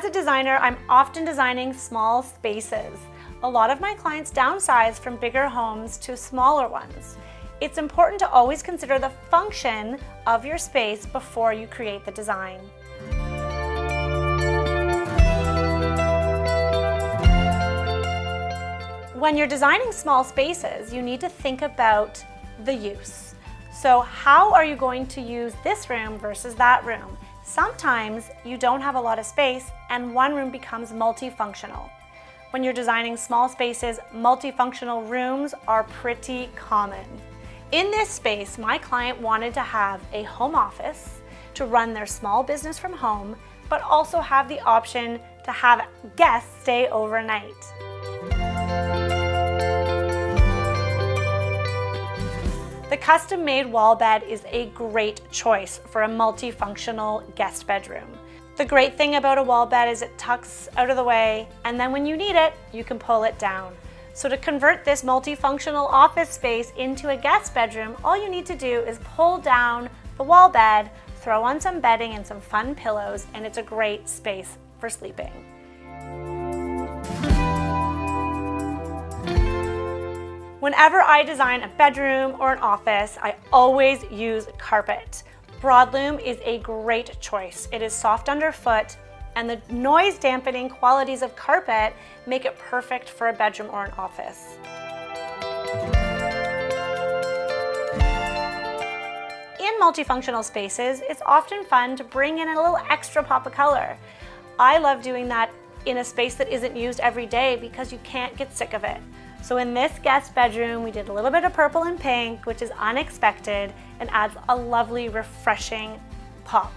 As a designer, I'm often designing small spaces. A lot of my clients downsize from bigger homes to smaller ones. It's important to always consider the function of your space before you create the design. When you're designing small spaces, you need to think about the use. So how are you going to use this room versus that room? Sometimes you don't have a lot of space and one room becomes multifunctional. When you're designing small spaces, multifunctional rooms are pretty common. In this space, my client wanted to have a home office to run their small business from home, but also have the option to have guests stay overnight. Custom-made wall bed is a great choice for a multifunctional guest bedroom. The great thing about a wall bed is it tucks out of the way, and then when you need it, you can pull it down. So to convert this multifunctional office space into a guest bedroom, all you need to do is pull down the wall bed, throw on some bedding and some fun pillows, and it's a great space for sleeping. Whenever I design a bedroom or an office, I always use carpet. Broadloom is a great choice. It is soft underfoot and the noise dampening qualities of carpet make it perfect for a bedroom or an office. In multifunctional spaces, it's often fun to bring in a little extra pop of color. I love doing that in a space that isn't used every day because you can't get sick of it. So in this guest bedroom, we did a little bit of purple and pink, which is unexpected and adds a lovely, refreshing pop.